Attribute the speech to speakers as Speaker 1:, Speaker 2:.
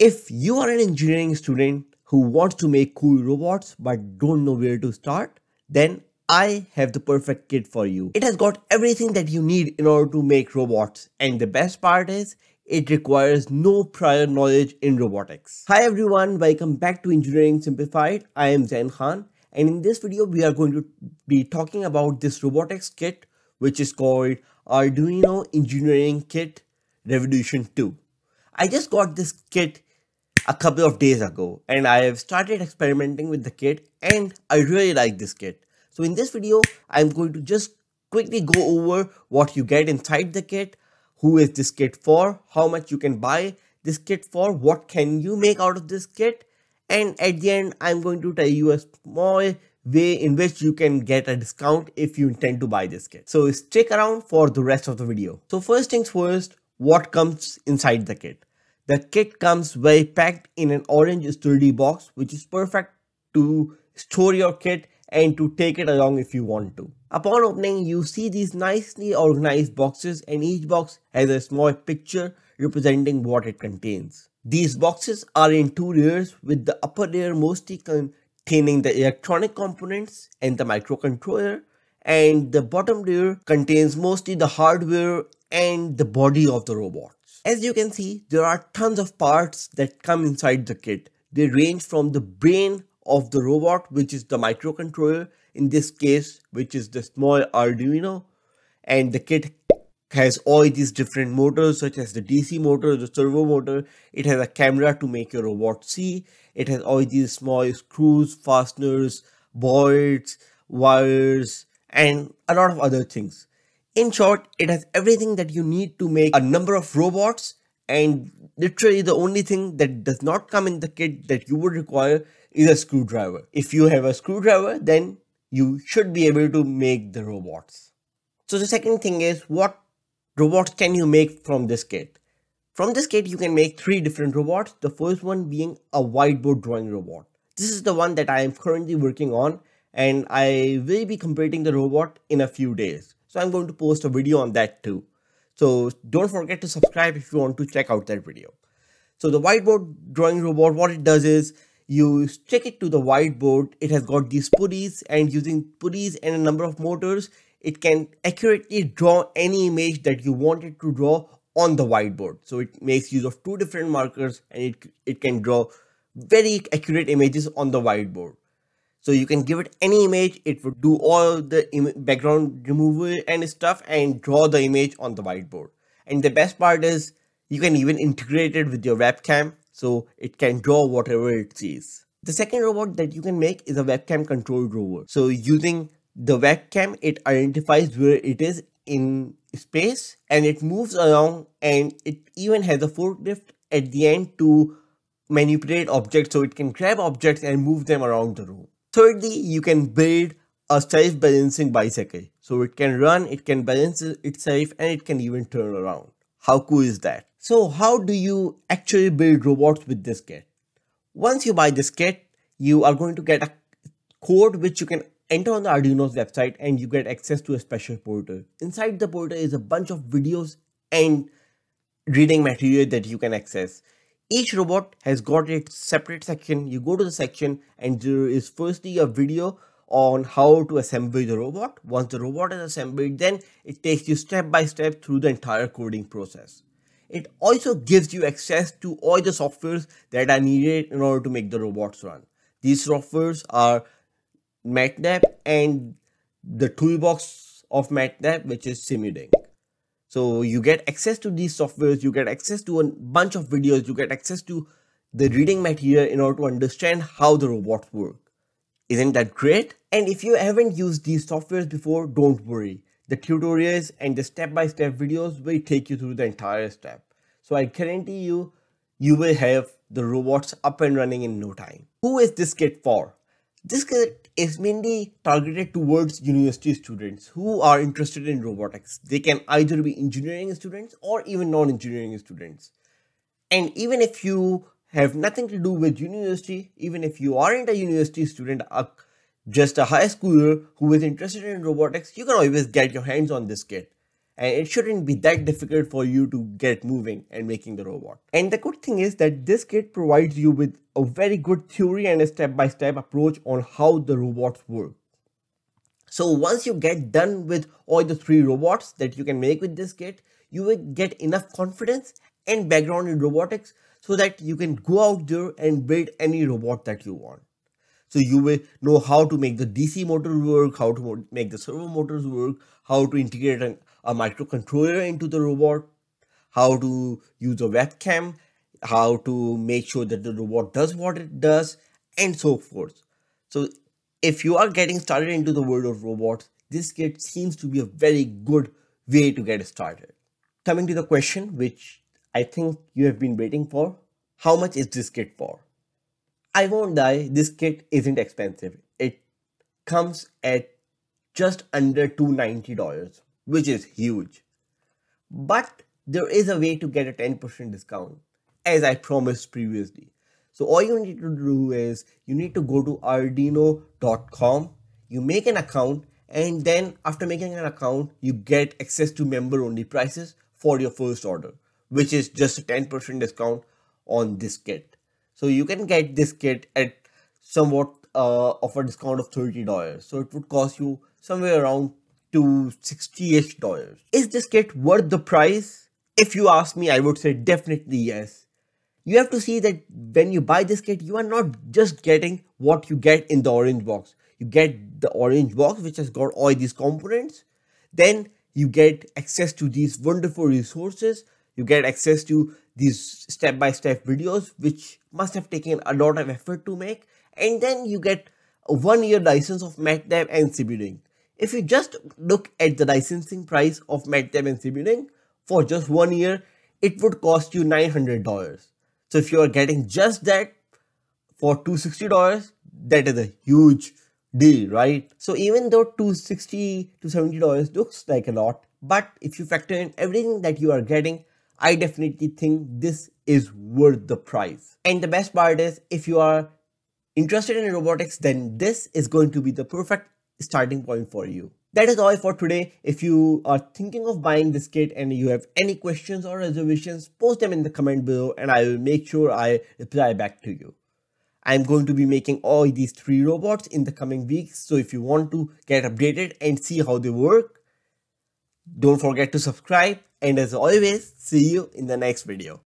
Speaker 1: If you are an engineering student who wants to make cool robots but don't know where to start, then I have the perfect kit for you. It has got everything that you need in order to make robots and the best part is it requires no prior knowledge in robotics. Hi everyone, welcome back to Engineering Simplified. I am Zain Khan and in this video we are going to be talking about this robotics kit which is called Arduino Engineering Kit Revolution 2. I just got this kit a couple of days ago and I have started experimenting with the kit and I really like this kit. So in this video, I'm going to just quickly go over what you get inside the kit, who is this kit for, how much you can buy this kit for, what can you make out of this kit and at the end, I'm going to tell you a small way in which you can get a discount if you intend to buy this kit. So stick around for the rest of the video. So first things first, what comes inside the kit. The kit comes well packed in an orange sturdy box which is perfect to store your kit and to take it along if you want to. Upon opening, you see these nicely organized boxes and each box has a small picture representing what it contains. These boxes are in two layers with the upper layer mostly containing the electronic components and the microcontroller and the bottom layer contains mostly the hardware and the body of the robots. As you can see, there are tons of parts that come inside the kit. They range from the brain of the robot, which is the microcontroller, in this case, which is the small Arduino, and the kit has all these different motors such as the DC motor, the servo motor, it has a camera to make your robot see, it has all these small screws, fasteners, bolts, wires, and a lot of other things. In short, it has everything that you need to make a number of robots and literally the only thing that does not come in the kit that you would require is a screwdriver. If you have a screwdriver, then you should be able to make the robots. So the second thing is what robots can you make from this kit? From this kit, you can make three different robots. The first one being a whiteboard drawing robot. This is the one that I am currently working on and I will be completing the robot in a few days. So I'm going to post a video on that too. So don't forget to subscribe if you want to check out that video. So the whiteboard drawing robot, what it does is you stick it to the whiteboard. It has got these pulleys and using pulleys and a number of motors, it can accurately draw any image that you want it to draw on the whiteboard. So it makes use of two different markers and it, it can draw very accurate images on the whiteboard. So you can give it any image, it would do all the background removal and stuff and draw the image on the whiteboard. And the best part is you can even integrate it with your webcam so it can draw whatever it sees. The second robot that you can make is a webcam controlled rover. So using the webcam, it identifies where it is in space and it moves along and it even has a forklift at the end to manipulate objects so it can grab objects and move them around the room. Thirdly, you can build a self-balancing bicycle. So it can run, it can balance itself, and it can even turn around. How cool is that? So how do you actually build robots with this kit? Once you buy this kit, you are going to get a code which you can enter on the Arduino's website and you get access to a special portal. Inside the portal is a bunch of videos and reading material that you can access. Each robot has got its separate section. You go to the section and there is firstly a video on how to assemble the robot. Once the robot is assembled, then it takes you step by step through the entire coding process. It also gives you access to all the softwares that are needed in order to make the robots run. These softwares are MATLAB and the toolbox of MATLAB, which is Simulink. So you get access to these softwares, you get access to a bunch of videos, you get access to the reading material in order to understand how the robots work. Isn't that great? And if you haven't used these softwares before, don't worry. The tutorials and the step-by-step -step videos will take you through the entire step. So I guarantee you, you will have the robots up and running in no time. Who is this kit for? This kit is mainly targeted towards university students who are interested in robotics. They can either be engineering students or even non-engineering students. And even if you have nothing to do with university, even if you aren't a university student, just a high schooler who is interested in robotics, you can always get your hands on this kit. And it shouldn't be that difficult for you to get moving and making the robot. And the good thing is that this kit provides you with a very good theory and a step-by-step -step approach on how the robots work. So once you get done with all the three robots that you can make with this kit, you will get enough confidence and background in robotics so that you can go out there and build any robot that you want. So you will know how to make the DC motor work, how to make the servo motors work, how to integrate an, a microcontroller into the robot, how to use a webcam, how to make sure that the robot does what it does, and so forth. So if you are getting started into the world of robots, this kit seems to be a very good way to get started. Coming to the question, which I think you have been waiting for, how much is this kit for? I won't lie, this kit isn't expensive. It comes at just under $290, which is huge. But there is a way to get a 10% discount, as I promised previously. So all you need to do is you need to go to arduino.com, you make an account, and then after making an account, you get access to member only prices for your first order, which is just a 10% discount on this kit. So you can get this kit at somewhat uh, of a discount of $30. So it would cost you somewhere around to 60-ish dollars. Is this kit worth the price? If you ask me, I would say definitely yes. You have to see that when you buy this kit, you are not just getting what you get in the orange box. You get the orange box, which has got all these components. Then you get access to these wonderful resources. You get access to these step-by-step videos which must have taken a lot of effort to make and then you get a one-year license of MATLAB and Simulink. If you just look at the licensing price of MATLAB and Simulink for just one year, it would cost you $900. So if you are getting just that for $260, that is a huge deal, right? So even though $260 to $70 looks like a lot, but if you factor in everything that you are getting, I definitely think this is worth the price. And the best part is if you are interested in robotics, then this is going to be the perfect starting point for you. That is all for today. If you are thinking of buying this kit and you have any questions or reservations, post them in the comment below and I will make sure I reply back to you. I'm going to be making all these three robots in the coming weeks. So if you want to get updated and see how they work, don't forget to subscribe and as always, see you in the next video.